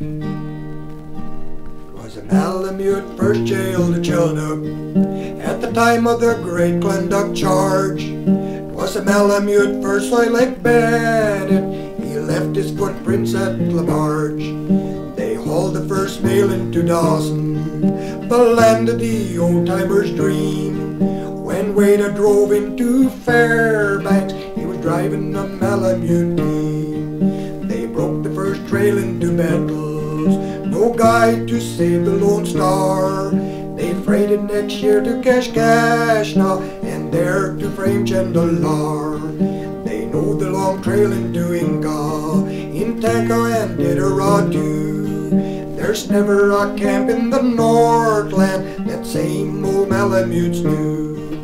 Was a Malamute first jailed at Chillinuck at the time of the Great Klondike charge. Was a Malamute first Soy Lake Bennett. He left his footprints at Labarge. They hauled the first mail into Dawson, the land of the old timer's dream. When Wada drove into Fairbanks, he was driving a Malamute team. They broke the first trail into No guide to save the Lone Star. They freighted next year to Kantishna and there to frame Chandalar. They know the long trail into Inga, Intaka and Idaratu. There's never a camp in the Northland that same old Malamutes knew.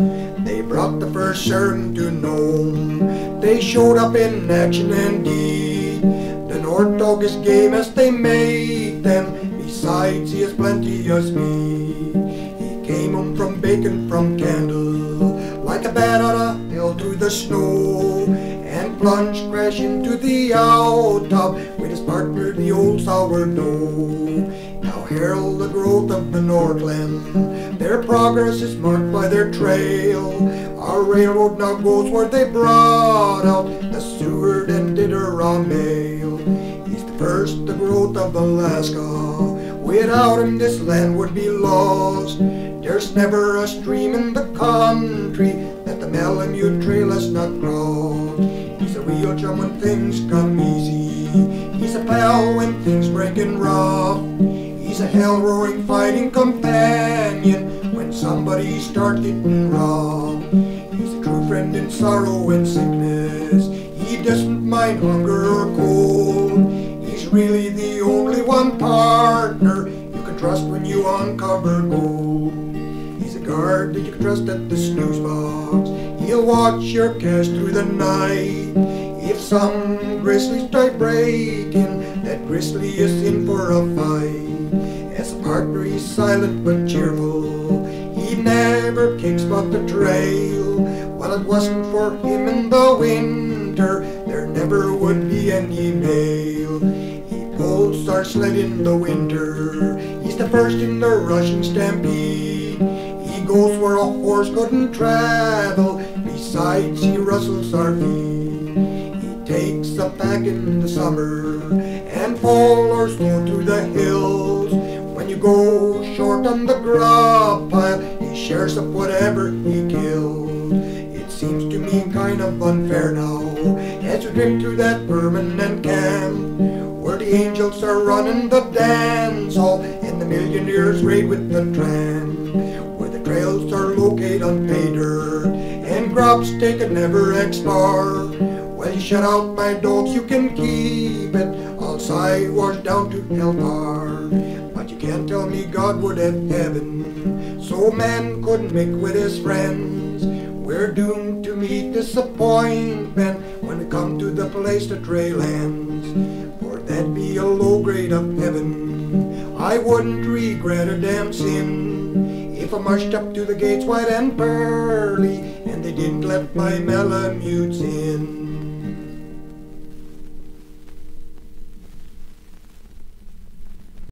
They brought the first sermon to Nome. They showed up in action and deed. The North Dog is game as they make them. Besides, he has plenty of speed. He came home from bacon from candle, like a bat on a hill through the snow, and plunged crash into the outtop with his partner, the old sourdough. Now herald the growth of the Northland. Their progress is marked by their trail. Our railroad now goes where they brought out the Seward of Alaska. Without him, this land would be lost. There's never a stream in the country that the Malamute Trail has not crossed. He's a real chum when things come easy. He's a pal when things breaking rough. He's a hell-roaring fighting companion when somebody starts getting rough. He's a true friend in sorrow and sickness. He doesn't mind hunger really the only one partner you can trust when you uncover gold. He's a guard that you can trust at the snooze box. He'll watch your cash through the night. If some grizzly start breaking, that grizzly is in for a fight. As a partner, he's silent but cheerful. He never kicks but the trail. Well, it wasn't for him in the winter, there never would be any mail. Sled in the winter. He's the first in the Russian stampede. He goes where a horse couldn't travel. Besides, he rustles our feet. He takes a pack in the summer and fall or to the hills. When you go short on the grub pile, he shares up whatever he kills. It seems to me kind of unfair now as we drink to that permanent camp where the angels are running the dance hall and the millionaires raid with the tram where the trails are located on pay dirt and crops taken never expire. Well, you shut out my dogs, you can keep it. All sidewalks down to hell hellfire. But you can't tell me God would have heaven so man couldn't make with his friends. We're doomed disappointment when we come to the place the trail ends. For that be a low grade of heaven. I wouldn't regret a damn sin if I marched up to the gates white and pearly and they didn't let my Malamutes in.